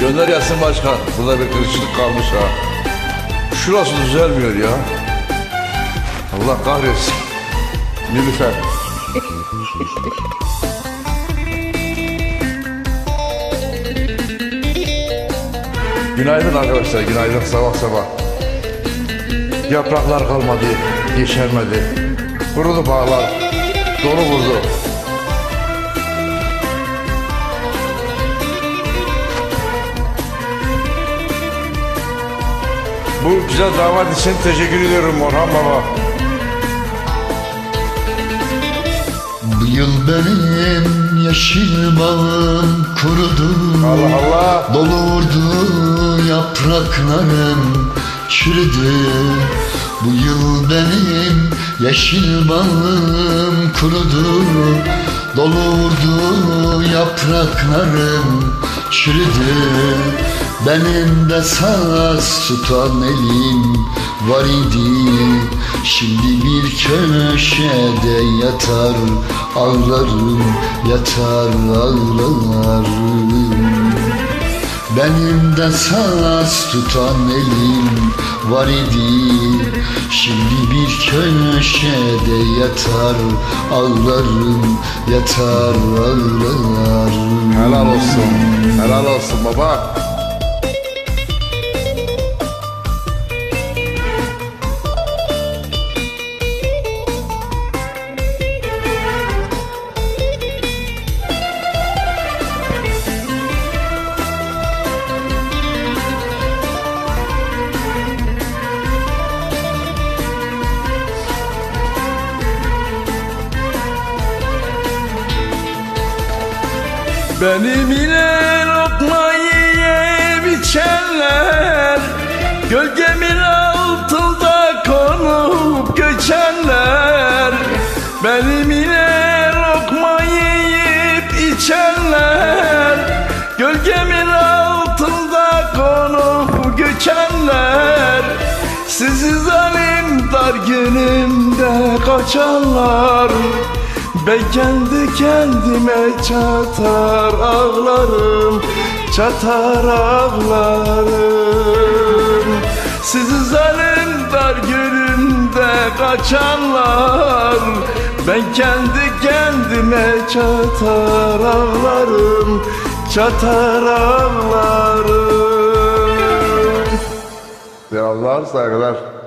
Gönder Yasin Başkan. Burada bir kırışıklık kalmış ha. Şurası düzelmiyor ya. Allah kahretsin. Nilüfer. Günaydın arkadaşlar, günaydın sabah sabah. Yapraklar kalmadı, yeşermedi. Kurudu bağlar, dolu vurdu. Bu güzel damat için teşekkür ediyorum Orhan Baba. Bu yıl benim yeşil bağım kurudu Allah Allah. Dolu vurdu yapraklarım çürüdü Bu yıl benim yeşil bağım kurudu Dolu vurdu yapraklarım çürüdü Benim de saz tutan elim var idi Şimdi bir köşede yatar ağlarım Yatar ağlarım benim de saz tutan elim var idi Şimdi bir köşede yatar ağlarım Yatar ağlarım Helal olsun. Helal olsun baba. Benim ile lokma yiyip içenler Gölgemin altında konup göçenler. Benim ile lokma yiyip içenler Gölgemin altında konup göçenler. Sizi zalim dar günümde kaçanlar ben kendi kendime çatar ağlarım Çatar ağlarım. Sizi zalim dar günümde kaçanlar Ben kendi kendime çatar ağlarım Çatar ağlarım. Selamlar saygılar